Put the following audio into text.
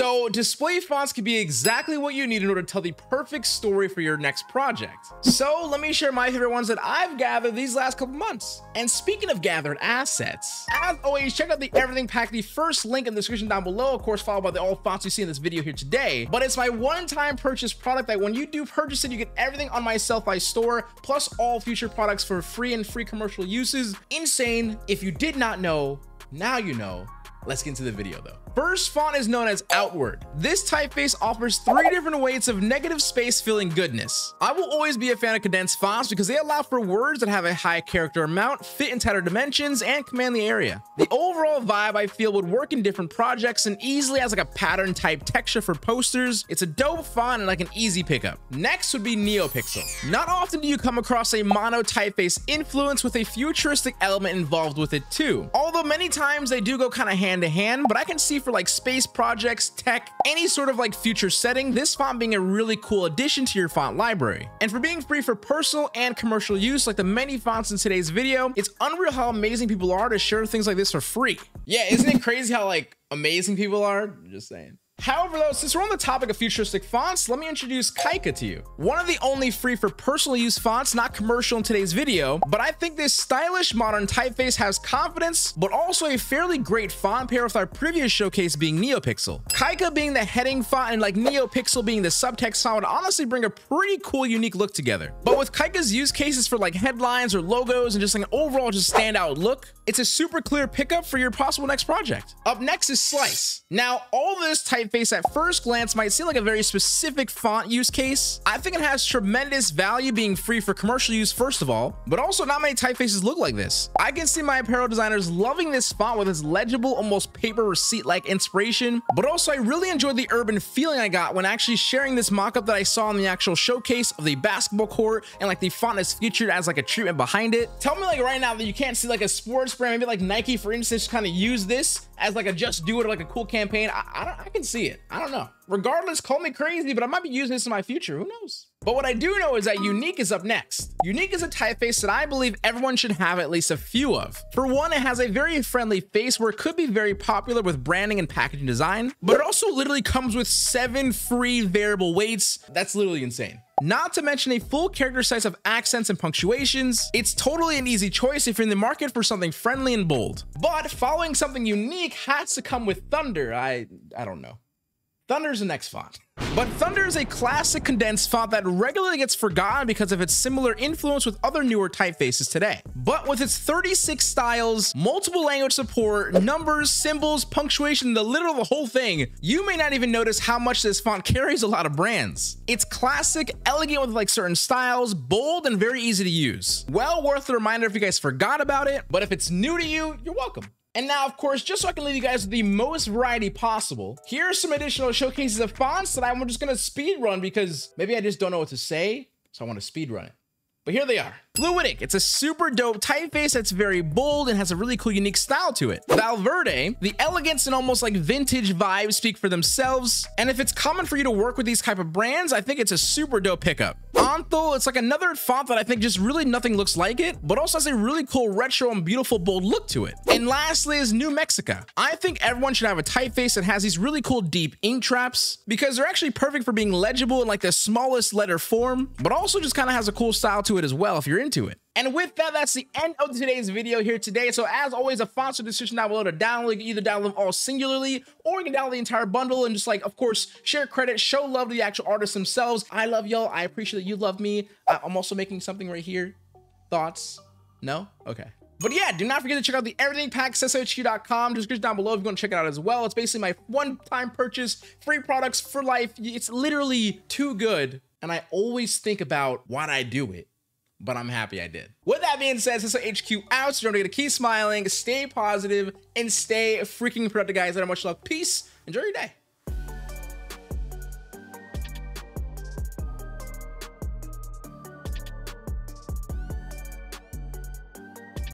So display fonts can be exactly what you need in order to tell the perfect story for your next project. So let me share my favorite ones that I've gathered these last couple months. And speaking of gathered assets, as always, check out the Everything Pack, the first link in the description down below, of course, followed by the all fonts you see in this video here today. But it's my one-time purchase product that when you do purchase it, you get everything on my Sellfy store, plus all future products for free and free commercial uses. Insane. If you did not know, now you know. Let's get into the video though. First font is known as Outward. This typeface offers three different weights of negative space filling goodness. I will always be a fan of condensed fonts because they allow for words that have a high character amount, fit in tighter dimensions, and command the area. The overall vibe I feel would work in different projects and easily has like a pattern type texture for posters. It's a dope font and like an easy pickup. Next would be NeoPixel. Not often do you come across a mono typeface influence with a futuristic element involved with it too. Although many times they do go kind of hand to hand, but I can see for like space projects, tech, any sort of like future setting, this font being a really cool addition to your font library. And for being free for personal and commercial use, like the many fonts in today's video, it's unreal how amazing people are to share things like this for free. Yeah, isn't it crazy how like amazing people are? Just saying. However, though, since we're on the topic of futuristic fonts, let me introduce Kica to you. One of the only free for personal use fonts, not commercial in today's video, but I think this stylish modern typeface has confidence, but also a fairly great font pair with our previous showcase being NeoPixel. Kica being the heading font and like NeoPixel being the subtext font would honestly bring a pretty cool, unique look together. But with Kica's use cases for like headlines or logos and just like an overall just standout look, it's a super clear pickup for your possible next project. Up next is Slice. Now, all this type typeface at first glance might seem like a very specific font use case. I think it has tremendous value being free for commercial use first of all, but also not many typefaces look like this. I can see my apparel designers loving this font with its legible, almost paper receipt-like inspiration, but also I really enjoyed the urban feeling I got when actually sharing this mock-up that I saw in the actual showcase of the basketball court and like the font is featured as like a treatment behind it. Tell me like right now that you can't see like a sports brand, maybe like Nike for instance, kind of use this as like a just do it or like a cool campaign. I, I, I can see it. I don't know. Regardless, call me crazy, but I might be using this in my future. Who knows? But what I do know is that Unique is up next. Unique is a typeface that I believe everyone should have at least a few of. For one, it has a very friendly face where it could be very popular with branding and packaging design, but it also literally comes with seven free variable weights. That's literally insane not to mention a full character size of accents and punctuations. It's totally an easy choice if you're in the market for something friendly and bold. But following something unique has to come with Thunder. I, I don't know. Thunder's the next font. But Thunder is a classic condensed font that regularly gets forgotten because of its similar influence with other newer typefaces today. But with its 36 styles, multiple language support, numbers, symbols, punctuation, the literal the whole thing, you may not even notice how much this font carries a lot of brands. It's classic, elegant with like certain styles, bold, and very easy to use. Well worth the reminder if you guys forgot about it, but if it's new to you, you're welcome. And now, of course, just so I can leave you guys with the most variety possible, here are some additional showcases of fonts that I'm just gonna speed run because maybe I just don't know what to say, so I want to speed run it. But here they are. Fluidic. It's a super dope typeface that's very bold and has a really cool, unique style to it. Valverde. The elegance and almost like vintage vibes speak for themselves. And if it's common for you to work with these type of brands, I think it's a super dope pickup. Antho, it's like another font that I think just really nothing looks like it, but also has a really cool retro and beautiful bold look to it. And lastly is New Mexico. I think everyone should have a typeface that has these really cool deep ink traps because they're actually perfect for being legible in like the smallest letter form, but also just kind of has a cool style to it as well if you're into it. And with that, that's the end of today's video here today. So as always, a fonts in the description down below to download. You can either download them all singularly or you can download the entire bundle and just like, of course, share credit, show love to the actual artists themselves. I love y'all. I appreciate that you love me. Uh, I'm also making something right here. Thoughts? No? Okay. But yeah, do not forget to check out the Everything Pack, SesoHQ.com. Description down below if you want to check it out as well. It's basically my one-time purchase, free products for life. It's literally too good. And I always think about why I do it but I'm happy I did. With that being said, this is HQ out. So remember to keep smiling, stay positive, and stay freaking productive, guys. That much love. Peace. Enjoy your day.